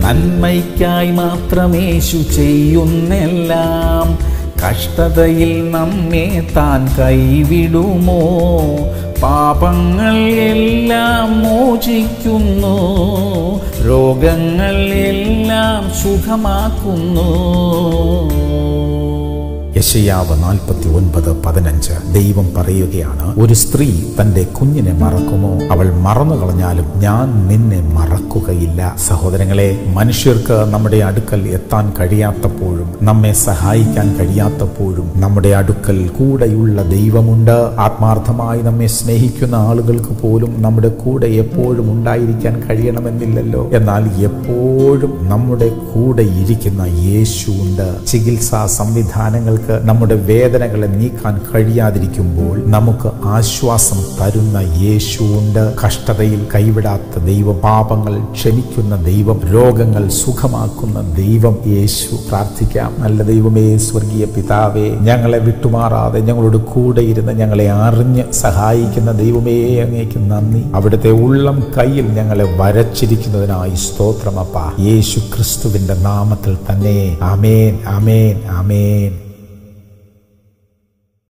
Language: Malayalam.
നന്മയ്ക്കായി മാത്രമേശു ചെയ്യുന്നെല്ലാം. കഷ്ടതയിൽ നമ്മെ താൻ കൈവിടുമോ? പാപങ്ങൾ എല്ലാം മോചിക്കുന്നു. രോഗങ്ങൾ എല്ലാം സുഖമാക്കുന്നു. യശയാവ് നാൽപ്പത്തി ഒൻപത് പതിനഞ്ച് ദൈവം പറയുകയാണ് ഒരു സ്ത്രീ തന്റെ കുഞ്ഞിനെ മറക്കുമോ? അവൾ മറന്നു കളഞ്ഞാലും ഞാൻ നിന്നെ മറക്കുകയില്ല. സഹോദരങ്ങളെ മനുഷ്യർക്ക് നമ്മുടെ അടുക്കൽ എത്താൻ കഴിയാത്തപ്പോഴും നമ്മെ സഹായിക്കാൻ കഴിയാത്തപ്പോഴും നമ്മുടെ അടുക്കൽ കൂടെയുള്ള ദൈവമുണ്ട്. ആത്മാർത്ഥമായി നമ്മെ സ്നേഹിക്കുന്ന ആളുകൾക്ക് പോലും നമ്മുടെ കൂടെ എപ്പോഴും ഉണ്ടായിരിക്കാൻ കഴിയണമെന്നില്ലല്ലോ. എന്നാൽ എപ്പോഴും നമ്മുടെ കൂടെ ഇരിക്കുന്ന യേശുണ്ട് ചികിത്സാ സംവിധാനങ്ങൾക്ക് നമ്മുടെ വേദനകളെ നീക്കാൻ കഴിയാതിരിക്കുമ്പോൾ നമുക്ക് ആശ്വാസം തരുന്ന യേശുണ്ട് കഷ്ടതയിൽ കൈവിടാത്ത ദൈവം പാപങ്ങൾ ക്ഷമിക്കുന്ന ദൈവം രോഗങ്ങൾ സുഖമാക്കുന്ന ദൈവം യേശു. പ്രാർത്ഥിക്കാം. നല്ല ദൈവമേ സ്വർഗീയ പിതാവേ ഞങ്ങളെ വിട്ടുമാറാതെ ഞങ്ങളോട് കൂടെ ഇരുന്ന് ഞങ്ങളെ അറിഞ്ഞ് സഹായിക്കുന്ന ദൈവമേ അങ്ങേക്ക് നന്ദി. അവിടുത്തെ ഉള്ളം കയ്യിൽ ഞങ്ങളെ വരച്ചിരിക്കുന്നതിനായി സ്തോത്രമപ്പ. യേശു ക്രിസ്തുവിന്റെ നാമത്തിൽ തന്നെ. അമേൻ അമേൻ അമേൻ